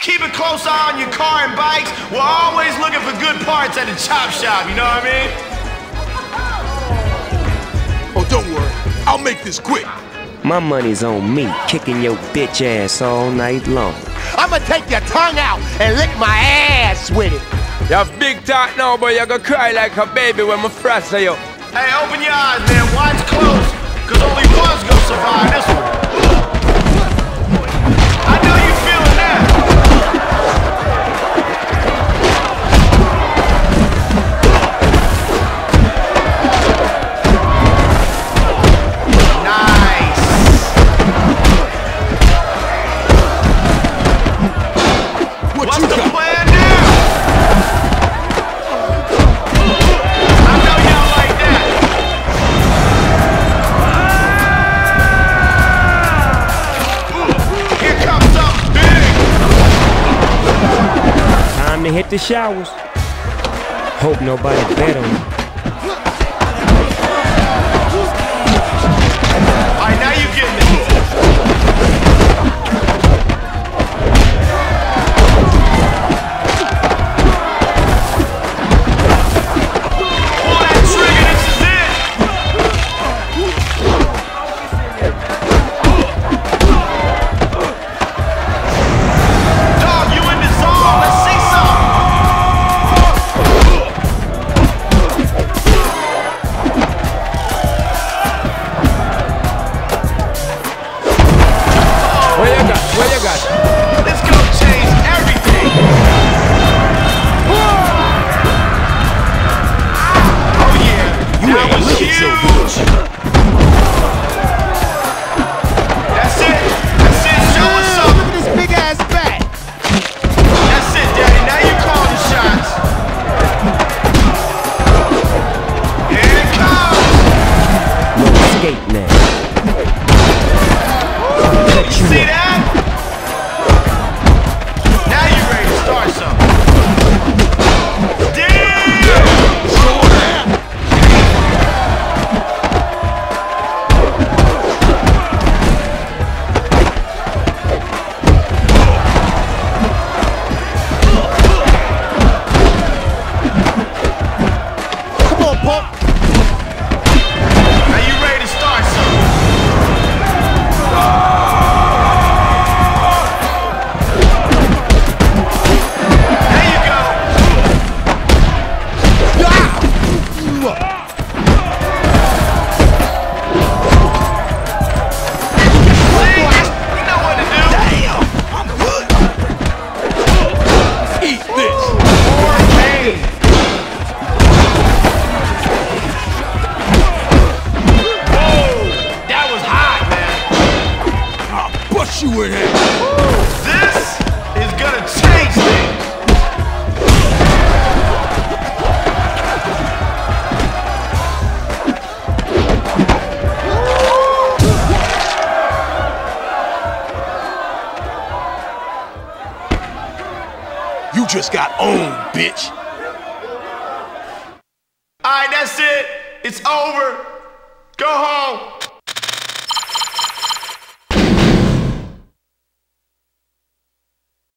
Keep a close eye on your car and bikes. We're always looking for good parts at the chop shop, you know what I mean? Make this quick. My money's on me, kicking your bitch ass all night long. I'ma take your tongue out and lick my ass with it. You have big talk now, but you're gonna cry like a baby when my frost you. Hey, open your eyes, man. Watch close, Hit the showers. Hope nobody bet on me. Got? Come In here. This is gonna change things. You just got owned, bitch. All right, that's it. It's over. Go home.